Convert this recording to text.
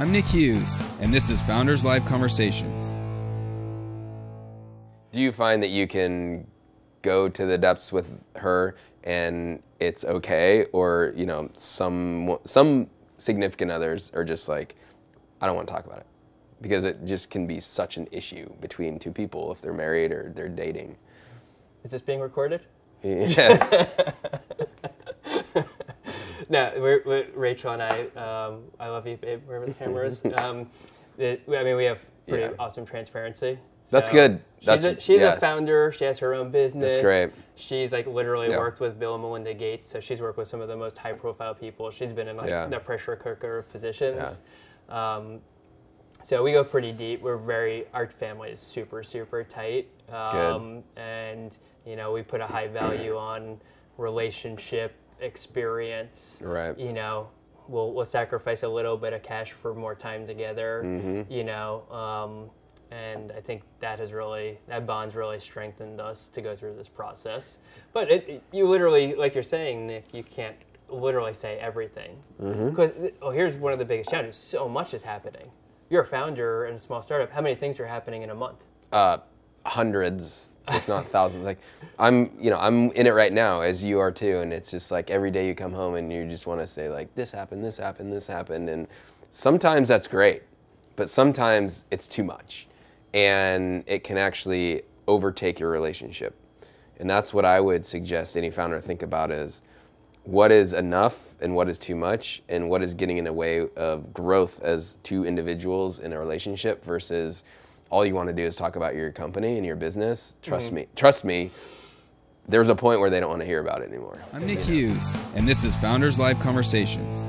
I'm Nick Hughes, and this is Founders Live Conversations. Do you find that you can go to the depths with her and it's okay, or you know, some some significant others are just like, I don't want to talk about it because it just can be such an issue between two people if they're married or they're dating. Is this being recorded? Yes. no, we're, we're, Rachel and I, um, I love you, babe, wherever the camera is. Um, it, I mean, we have pretty Yeah. awesome transparency. That's So good. She's, That's- a, she's yes. a founder. She has her own business. That's great. She's like literally Yeah. worked with Bill and Melinda Gates, so she's worked with some of the most high-profile people. She's been in like Yeah. the pressure cooker of positions. Um, so we go pretty deep. We're very our family is super super tight, um, and you know we put a high value on relationship experience. Right. You know, we'll we'll sacrifice a little bit of cash for more time together. Mm-hmm. You know, um, and I think that has really that bond's really strengthened us to go through this process. But it, it- you literally, like you're saying, Nick, you can't literally say everything Mm-hmm. because oh, here's one of the biggest challenges: so much is happening. You're a founder in a small startup. How many things are happening in a month? uh, hundreds, if not thousands. Like I'm, you know, I'm in it right now, as you are too, and it's just like every day you come home and you just want to say like, this happened, this happened, this happened, and sometimes that's great, but sometimes it's too much, and it can actually overtake your relationship, and that's what I would suggest any founder think about is what is enough and what is too much and what is getting in the way of growth as two individuals in a relationship versus all you want to do is talk about your company and your business. Trust mm-hmm. me trust me there's a point where they don't want to hear about it anymore. I'm Nick Hughes, and this is Founders Live Conversations.